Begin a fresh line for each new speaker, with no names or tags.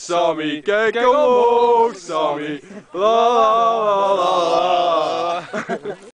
Sammy, kijk omhoog, Sammy. La la la la la.